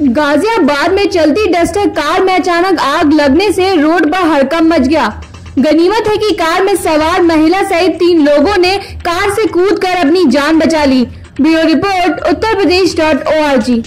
गाजियाबाद में चलती duster car में अचानक आग लगने से रोड पर हड़कम मच गया। गनीमत है कि कार में सवार महिला सहित तीन लोगों ने कार से कूदकर अपनी जान बचा ली। Bureau report Uttar Pradesh dot O R G